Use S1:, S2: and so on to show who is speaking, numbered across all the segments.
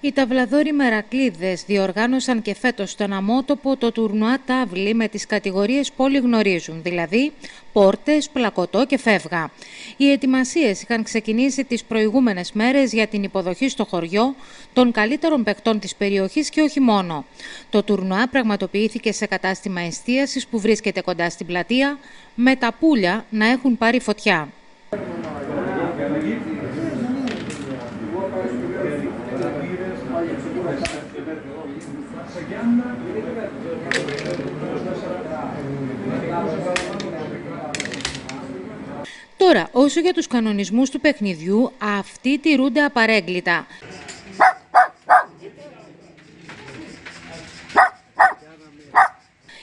S1: Οι ταυλαδόροι Μερακλίδες διοργάνωσαν και φέτος στον αμότοπο το τουρνουά τάβλη με τις κατηγορίες που όλοι γνωρίζουν, δηλαδή πόρτες, πλακωτό και φεύγα. Οι ετοιμασίες είχαν ξεκινήσει τις προηγούμενες μέρες για την υποδοχή στο χωριό των καλύτερων παιχτών της περιοχής και όχι μόνο. Το τουρνουά πραγματοποιήθηκε σε κατάστημα εστίασης που βρίσκεται κοντά στην πλατεία, με τα πουλια να έχουν πάρει φωτιά. Τώρα, όσο για τους κανονισμούς του παιχνιδιού, αυτοί τηρούνται απαρέγκλητα.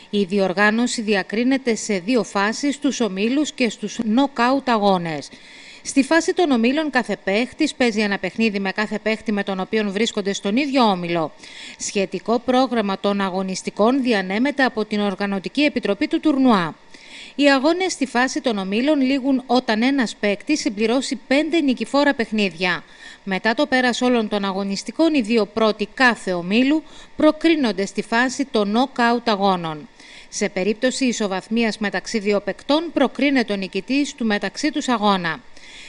S1: Η διοργάνωση διακρίνεται σε δύο φάσεις, στους ομίλους και στους νοκάουτ αγώνες. Στη φάση των ομίλων, κάθε παίχτης παίζει ένα παιχνίδι με κάθε παίχτη με τον οποίο βρίσκονται στον ίδιο όμιλο. Σχετικό πρόγραμμα των αγωνιστικών διανέμεται από την Οργανωτική Επιτροπή του Τουρνουά. Οι αγώνες στη φάση των ομίλων λήγουν όταν ένας παίκτης συμπληρώσει πέντε νικηφόρα παιχνίδια. Μετά το πέρας όλων των αγωνιστικών, οι δύο πρώτοι κάθε ομίλου προκρίνονται στη φάση των knock-out αγώνων. Σε περίπτωση ισοβαθμίας μεταξύ δύο παικτών, προκρίνεται ο νικητής του μεταξύ τους αγώνα.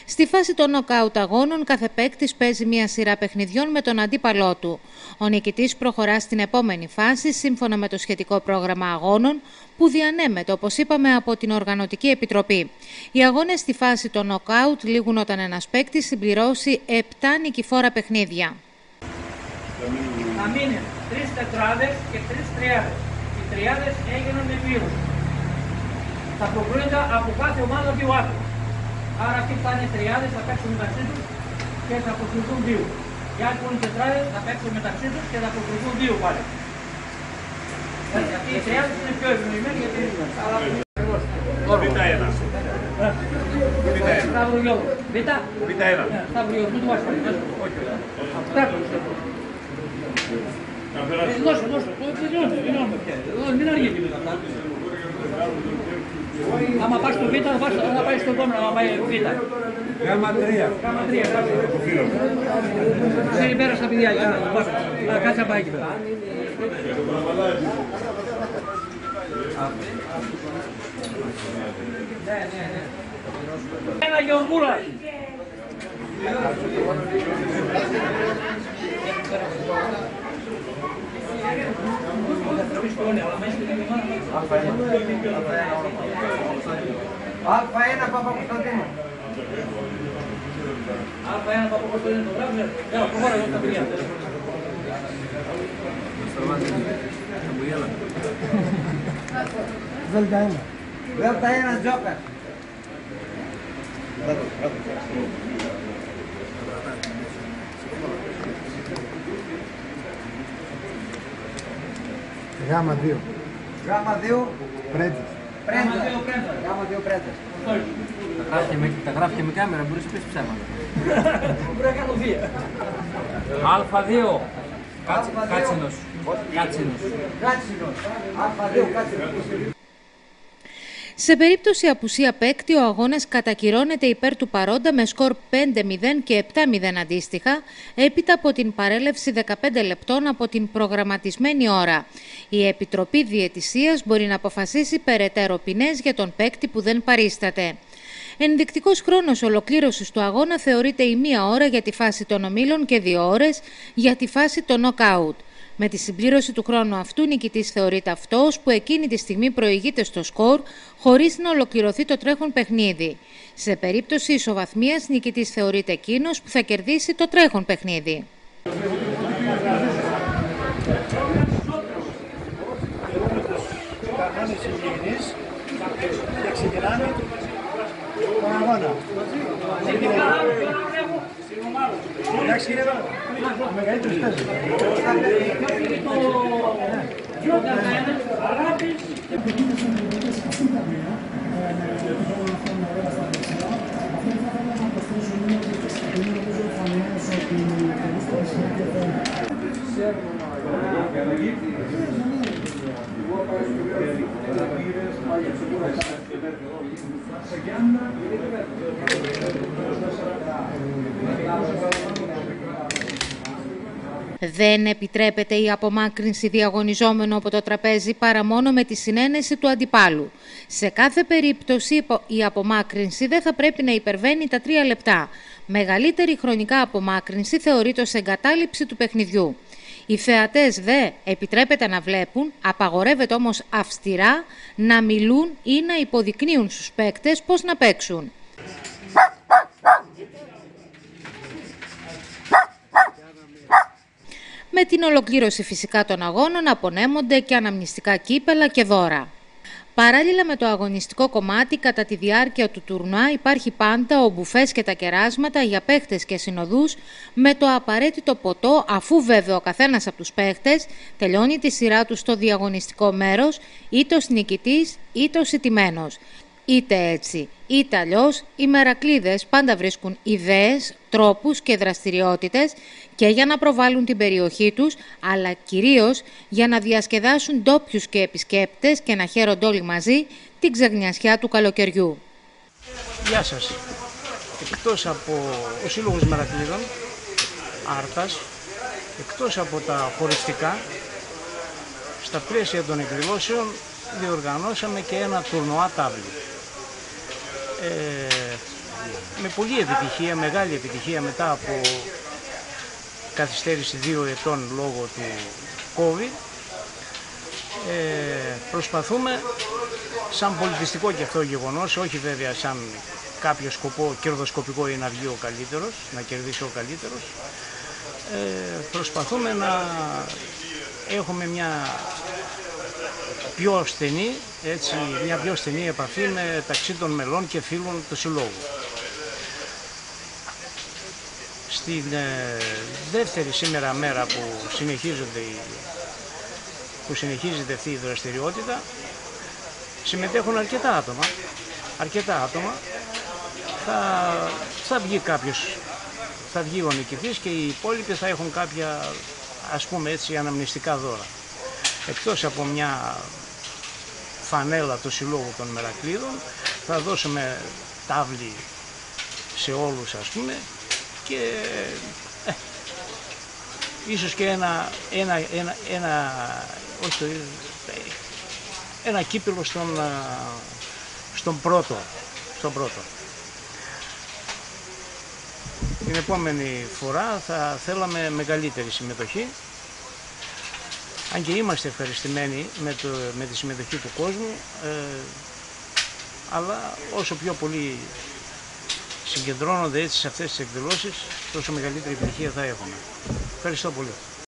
S1: Στη φάση των νοκάουτ αγώνων, κάθε παίκτης παίζει μία σειρά παιχνιδιών με τον αντίπαλό του. Ο νικητής προχωρά στην επόμενη φάση σύμφωνα με το σχετικό πρόγραμμα αγώνων που διανέμεται, όπως είπαμε, από την Οργανωτική Επιτροπή. Οι αγώνες στη φάση των νοκάουτ λήγουν όταν ένας παίκτης συμπληρώσει 7 νικηφόρα παιχνίδια.
S2: Θα μείνουν τρεις τετράδες και τρεις τριάδες. Οι τριάδες έγιναν με δύο. Θα προκρίνονται από κάθε ομάδα δύο άτομα. Άρα αυτοί που είναι τριάδες θα παίξουν μεταξύ τους και θα αποκριθούν δύο. Οι άλλοι που είναι τετράδες θα παίξουν μεταξύ τους και θα αποκριθούν δύο πάλι. Γιατί οι τριάδες είναι πιο ευνοημένοι γιατί...
S3: Β' ένα. Β' ένα.
S2: Σταύρο Γιώργο. Β'
S3: Β' ένα.
S2: Σταύρο Γιώργο, μην του βάζεις πάλι. Όχι. Δώσε, δώσε. Μην αργήσει μετά αυτά. Άμα πάει στο Β, θα πάει, θα πάει στο επόμενο, άμα πάει Β.
S3: Γάμα τρία.
S2: Κάμα τρία, κάτσε. Ξέρει πέρα στα παιδιά, για να πάω. Να κάτσε να πάει εκεί πέρα. Ένα Γιονγκούλα.
S4: Α1 Algo
S2: para ele, para vai na papa costa dentro, bravo, Não,
S4: por favor, não está Zeldaina.
S5: Zeldaina Joker.
S4: Ramadeu. Ramadeu.
S5: Prédios.
S4: Πρέντες.
S2: Γάμα
S4: 2 Πρέντες.
S6: Τα γράφει και με, τα γράφει και με κάμερα, μπορείς να πεις ψέματα.
S2: Πρέπει να κάνω βία.
S6: Α2. Κάτσε,
S4: Α2.
S6: κάτσινος. Κάτσινος.
S4: Κάτσινος. Α2 Κάτσινος.
S1: Σε περίπτωση απουσία παίκτη, ο αγώνας κατακυρώνεται υπέρ του παρόντα με σκορ 5-0 και 7-0 αντίστοιχα, έπειτα από την παρέλευση 15 λεπτών από την προγραμματισμένη ώρα. Η Επιτροπή Διαιτησίας μπορεί να αποφασίσει περαιτέρω ποινές για τον παίκτη που δεν παρίσταται. Ενδεικτικός χρόνος ολοκλήρωσης του αγώνα θεωρείται η μία ώρα για τη φάση των ομίλων και δύο ώρες για τη φάση των νοκάουτ. Με τη συμπλήρωση του χρόνου αυτού, νικητής θεωρείται αυτός που εκείνη τη στιγμή προηγείται στο σκορ χωρίς να ολοκληρωθεί το τρέχον παιχνίδι. Σε περίπτωση ισοβαθμίας, νικητής θεωρείται εκείνος που θα κερδίσει το τρέχον παιχνίδι.
S5: Κανόνες υγιεινής και ξεκινάνε τον αγώνα. Εντάξει κύριε Βάρο, ο μεγαλύτερος παίζεις. Thank you.
S1: Δεν επιτρέπεται η απομάκρυνση διαγωνιζόμενο από το τραπέζι παρά μόνο με τη συνένεση του αντιπάλου. Σε κάθε περίπτωση η απομάκρυνση δεν θα πρέπει να υπερβαίνει τα τρία λεπτά. Μεγαλύτερη χρονικά απομάκρυνση θεωρείται ως εγκατάλειψη του παιχνιδιού. Οι θεατές δε επιτρέπεται να βλέπουν, απαγορεύεται όμως αυστηρά να μιλούν ή να υποδεικνύουν στους παίκτες πώς να παίξουν. Με την ολοκλήρωση φυσικά των αγώνων απονέμονται και αναμνηστικά κύπελα και δώρα. Παράλληλα με το αγωνιστικό κομμάτι, κατά τη διάρκεια του τουρνουά υπάρχει πάντα ο μπουφές και τα κεράσματα για παίχτες και συνοδούς με το απαραίτητο ποτό αφού βέβαια ο καθένας από τους παίχτες τελειώνει τη σειρά του στο διαγωνιστικό μέρος είτε ως νικητής είτε ως ηττημένος. Είτε έτσι, είτε αλλιώς, οι μερακλείδες πάντα βρίσκουν ιδέες, τρόπους και δραστηριότητες και για να προβάλλουν την περιοχή τους, αλλά κυρίως για να διασκεδάσουν ντόπιους και επισκέπτες και να χαίρονται όλοι μαζί την ξεγνιασιά του καλοκαιριού.
S5: Γεια σας. Εκτός από ο Σύλλογος Μερακλείδων, Άρτας, εκτός από τα χωριστικά, στα πλαίσια των εκδηλώσεων διοργανώσαμε και ένα τουρνουά τάβλη ε, με πολλή επιτυχία, μεγάλη επιτυχία μετά από καθυστέρηση δύο ετών λόγω του COVID. Ε, προσπαθούμε σαν πολιτιστικό και αυτό γεγονός, όχι βέβαια σαν κάποιο σκοπό κερδοσκοπικό ή να βγει ο καλύτερος, να κερδίσει ο καλύτερος, ε, προσπαθούμε να έχουμε μια πιο στενή, έτσι, μια πιο στενή επαφή μεταξύ των μελών και φίλων του Συλλόγου. Στην ε, δεύτερη σήμερα μέρα που, συνεχίζονται, που συνεχίζεται αυτή η δραστηριότητα συμμετέχουν αρκετά άτομα. Αρκετά άτομα. Θα, θα βγει κάποιος, θα βγει ο νικητής και οι υπόλοιποι θα έχουν κάποια ας πούμε έτσι αναμνηστικά δώρα. Εκτός από μια φανέλα του Συλλόγου των Μερακλείδων, θα δώσουμε τάβλη σε όλους ας πούμε και ε, ίσως και ένα, ένα, ένα, ένα, όχι ένα κύπελο στον, στον πρώτο. Στον πρώτο. Την επόμενη φορά θα θέλαμε μεγαλύτερη συμμετοχή αν και είμαστε ευχαριστημένοι με, το, με τη συμμετοχή του κόσμου, ε, αλλά όσο πιο πολύ συγκεντρώνονται έτσι σε αυτές τις εκδηλώσεις, τόσο μεγαλύτερη επιτυχία θα έχουμε. Ευχαριστώ πολύ.